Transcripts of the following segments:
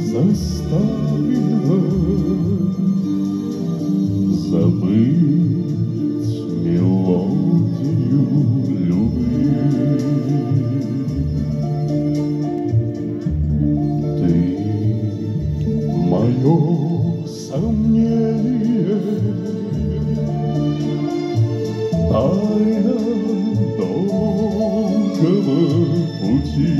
заставила забыть мелодию любви. Ты мое сомнение, тайна долгого пути.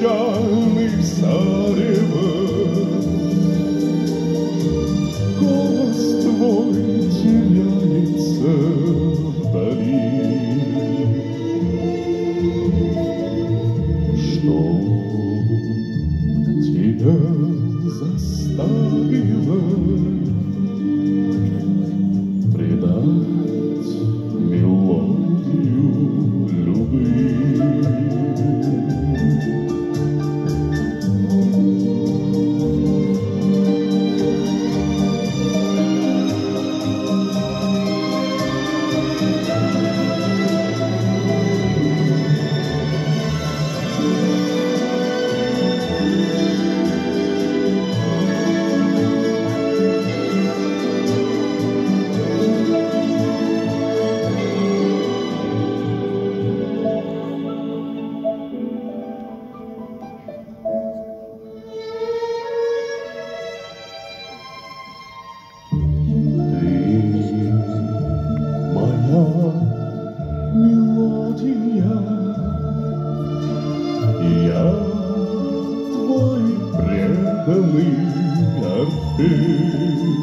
Прощальных зарево, Голос твой теряется вдали. Что тебя заставило мелодия, я твой преданный Орфей.